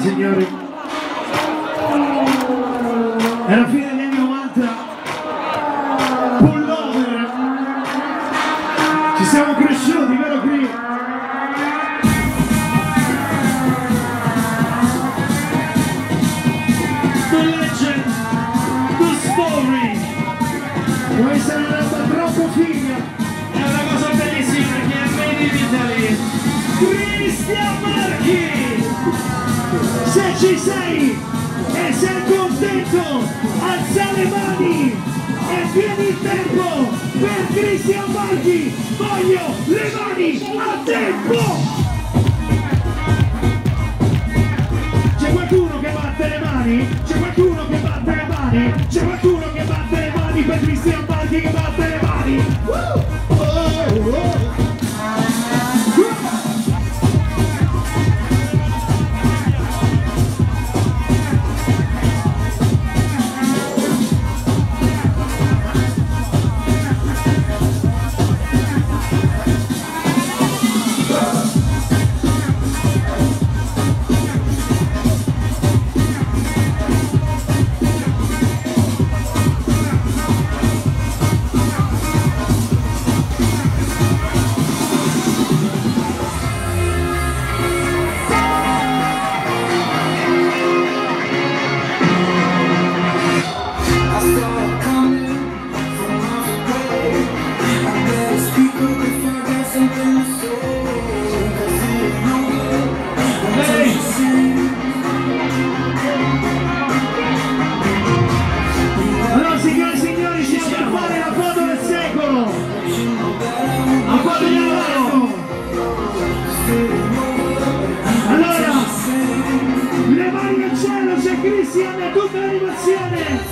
signori. È la fine degli anni 90. Pullover. Ci siamo cresciuti, vero Cri? The legend, the story. È una roba troppo figa. Sei e sei contento, alza le mani e vieni il tempo per Cristian Marchi! Voglio le mani a tempo! C'è qualcuno che batte le mani? C'è qualcuno che batte le mani? C'è qualcuno che batte le mani per Cristian Marchi che batte le mani? Woo! C'è Cristian e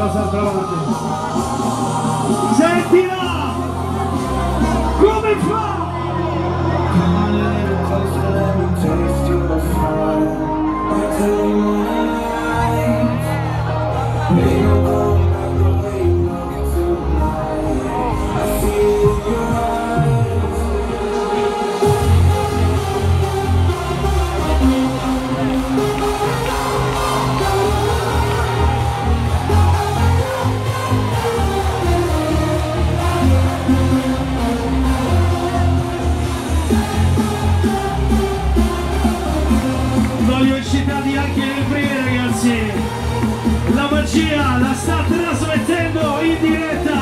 a fare eccitarvi anche le prime ragazzi! La magia la sta trasmettendo in diretta